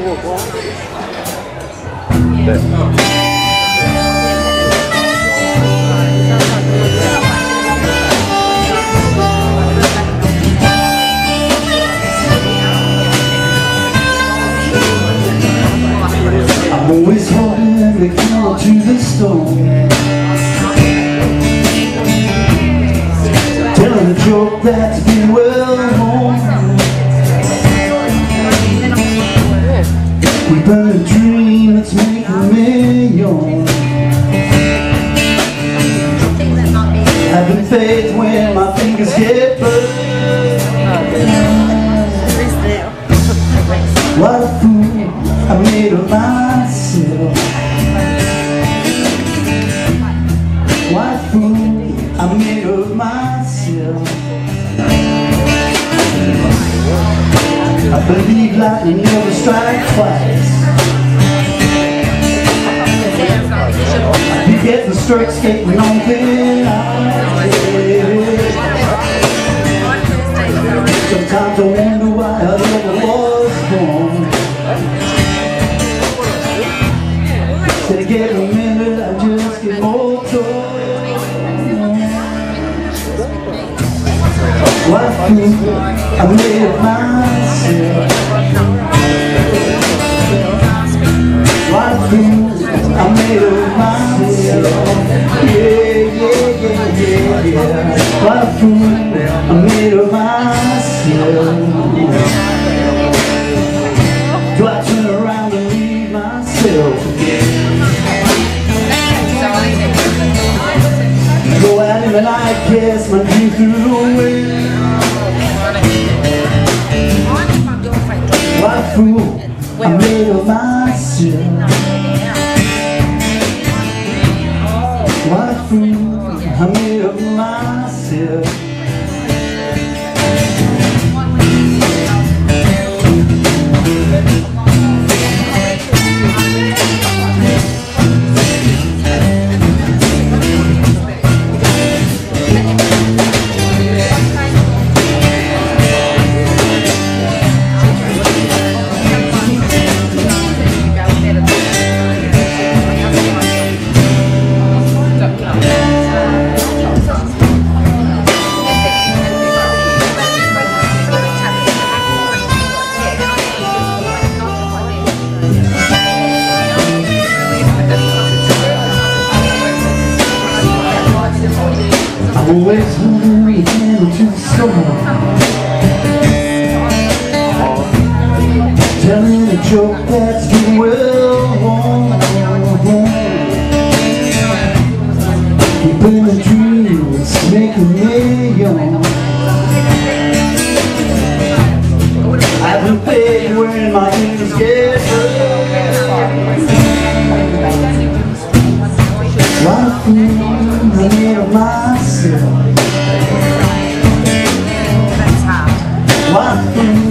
I'm always holding the candle to the stone joke that's been Faith when my fingers get burned. What a fool I made of myself. What a fool I made of myself. I believe lightning never strikes twice. You get the stroke skating on thin I just get myself I made of myself Yeah, yeah, yeah, yeah, yeah a fool I made of myself Him and I guess my dream threw away What a fool I made of myself What a fool I made of myself Always holding me hand to someone. Telling a joke that's too well Keeping the dreams making me young. I've been wearing my ears, yeah little myself. That's how.